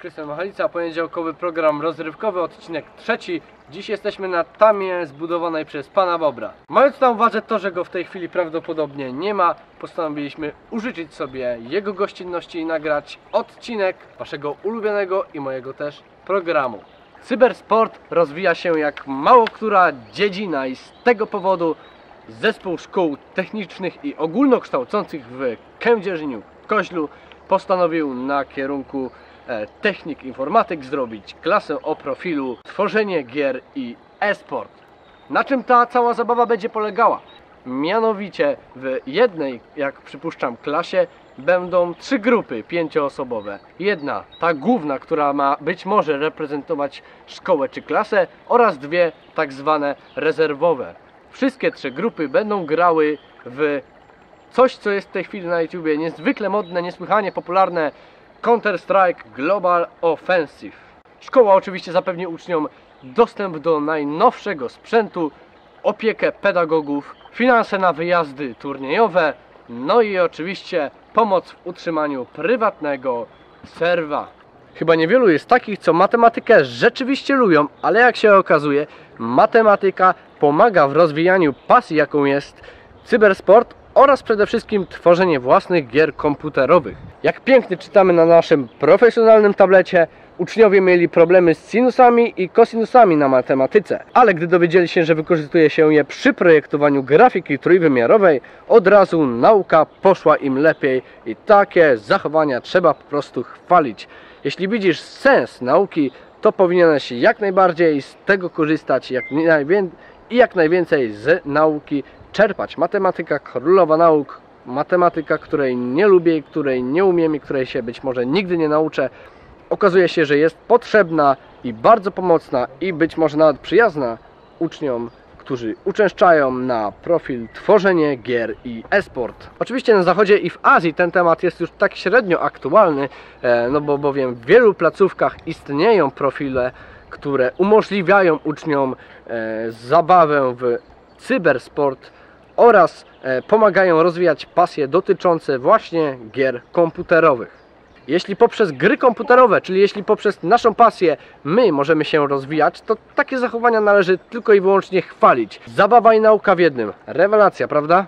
Krystian Machalica, poniedziałkowy program rozrywkowy, odcinek trzeci. Dziś jesteśmy na tamie zbudowanej przez Pana Bobra. Mając na uwadze to, że go w tej chwili prawdopodobnie nie ma, postanowiliśmy użyczyć sobie jego gościnności i nagrać odcinek Waszego ulubionego i mojego też programu. Cybersport rozwija się jak mało która dziedzina i z tego powodu Zespół Szkół Technicznych i Ogólnokształcących w Kędzierzyniu Koźlu postanowił na kierunku technik informatyk zrobić klasę o profilu tworzenie gier i e-sport. Na czym ta cała zabawa będzie polegała? Mianowicie w jednej, jak przypuszczam, klasie będą trzy grupy pięcioosobowe. Jedna, ta główna, która ma być może reprezentować szkołę czy klasę oraz dwie tak zwane rezerwowe. Wszystkie trzy grupy będą grały w coś, co jest w tej chwili na YouTubie niezwykle modne, niesłychanie popularne Counter-Strike Global Offensive. Szkoła oczywiście zapewni uczniom dostęp do najnowszego sprzętu, opiekę pedagogów, finanse na wyjazdy turniejowe, no i oczywiście pomoc w utrzymaniu prywatnego serwa. Chyba niewielu jest takich, co matematykę rzeczywiście lubią, ale jak się okazuje, matematyka pomaga w rozwijaniu pasji, jaką jest cybersport oraz przede wszystkim tworzenie własnych gier komputerowych. Jak pięknie czytamy na naszym profesjonalnym tablecie, uczniowie mieli problemy z sinusami i kosinusami na matematyce, ale gdy dowiedzieli się, że wykorzystuje się je przy projektowaniu grafiki trójwymiarowej, od razu nauka poszła im lepiej i takie zachowania trzeba po prostu chwalić. Jeśli widzisz sens nauki, to powinieneś jak najbardziej z tego korzystać jak najwię- i jak najwięcej z nauki czerpać. Matematyka królowa nauk, matematyka, której nie lubię, której nie umiem i której się być może nigdy nie nauczę, okazuje się, że jest potrzebna i bardzo pomocna i być może nawet przyjazna uczniom, którzy uczęszczają na profil tworzenie gier i e-sport. Oczywiście na zachodzie i w Azji ten temat jest już tak średnio aktualny, e, no bo bowiem w wielu placówkach istnieją profile, które umożliwiają uczniom e, zabawę w cybersport oraz e, pomagają rozwijać pasje dotyczące właśnie gier komputerowych. Jeśli poprzez gry komputerowe, czyli jeśli poprzez naszą pasję my możemy się rozwijać, to takie zachowania należy tylko i wyłącznie chwalić. Zabawa i nauka w jednym. Rewelacja, prawda?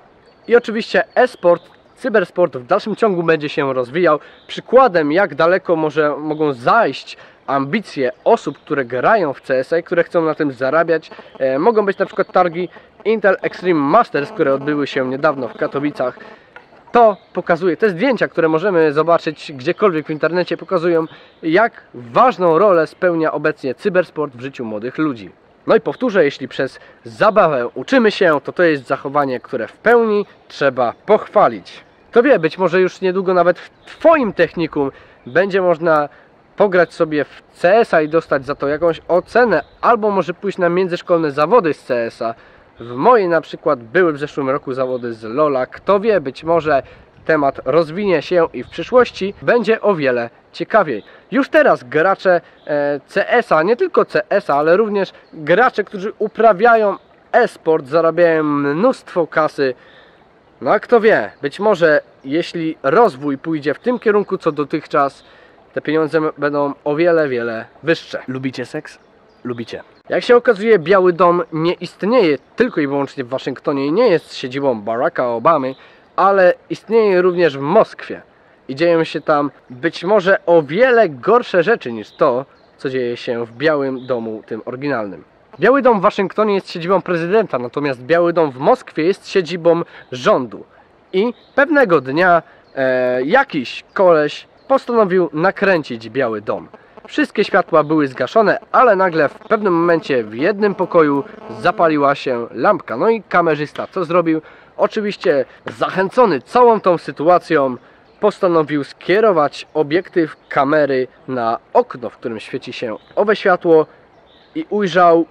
I oczywiście e-sport, cybersport w dalszym ciągu będzie się rozwijał. Przykładem jak daleko może, mogą zajść ambicje osób, które grają w CS i które chcą na tym zarabiać, e, mogą być na przykład targi Intel Extreme Masters, które odbyły się niedawno w Katowicach. To pokazuje, te zdjęcia, które możemy zobaczyć gdziekolwiek w internecie, pokazują, jak ważną rolę spełnia obecnie cybersport w życiu młodych ludzi. No i powtórzę, jeśli przez zabawę uczymy się, to to jest zachowanie, które w pełni trzeba pochwalić. Kto wie, być może już niedługo nawet w Twoim technikum będzie można pograć sobie w CS-a i dostać za to jakąś ocenę, albo może pójść na międzyszkolne zawody z CS-a. W mojej na przykład były w zeszłym roku zawody z LoLa. Kto wie, być może temat rozwinie się i w przyszłości będzie o wiele ciekawiej. Już teraz gracze e, CS-a, nie tylko CS-a, ale również gracze, którzy uprawiają e-sport, zarabiają mnóstwo kasy. No a kto wie, być może jeśli rozwój pójdzie w tym kierunku co dotychczas, te pieniądze będą o wiele, wiele wyższe. Lubicie seks? Lubicie. Jak się okazuje, Biały Dom nie istnieje tylko i wyłącznie w Waszyngtonie i nie jest siedzibą Baracka Obamy, ale istnieje również w Moskwie. I dzieją się tam być może o wiele gorsze rzeczy niż to, co dzieje się w Białym Domu, tym oryginalnym. Biały Dom w Waszyngtonie jest siedzibą prezydenta, natomiast Biały Dom w Moskwie jest siedzibą rządu. I pewnego dnia e, jakiś koleś postanowił nakręcić Biały Dom. Wszystkie światła były zgaszone, ale nagle w pewnym momencie w jednym pokoju zapaliła się lampka. No i kamerzysta co zrobił? Oczywiście zachęcony całą tą sytuacją postanowił skierować obiektyw kamery na okno, w którym świeci się owe światło i ujrzał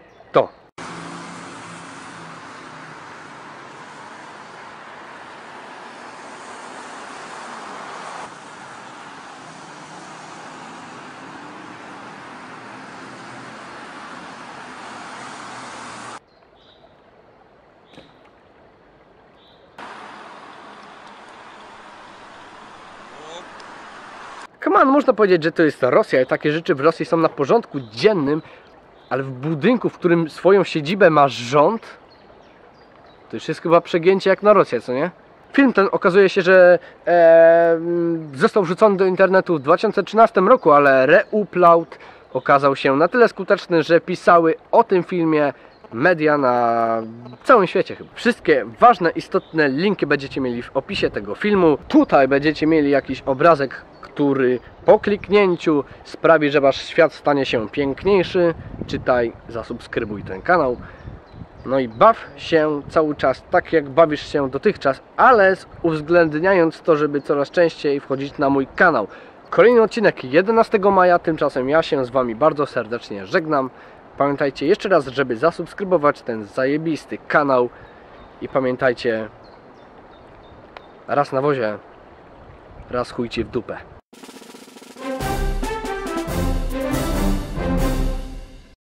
Come on, można powiedzieć, że to jest Rosja i takie rzeczy w Rosji są na porządku dziennym, ale w budynku, w którym swoją siedzibę ma rząd, to już jest chyba przegięcie jak na Rosję, co nie? Film ten okazuje się, że e, został wrzucony do internetu w 2013 roku, ale reupload okazał się na tyle skuteczny, że pisały o tym filmie media na całym świecie chyba. Wszystkie ważne, istotne linki będziecie mieli w opisie tego filmu. Tutaj będziecie mieli jakiś obrazek, który po kliknięciu sprawi, że wasz świat stanie się piękniejszy. Czytaj, zasubskrybuj ten kanał. No i baw się cały czas tak, jak bawisz się dotychczas, ale uwzględniając to, żeby coraz częściej wchodzić na mój kanał. Kolejny odcinek 11 maja, tymczasem ja się z Wami bardzo serdecznie żegnam. Pamiętajcie jeszcze raz, żeby zasubskrybować ten zajebisty kanał i pamiętajcie, raz na wozie, raz chujcie w dupę.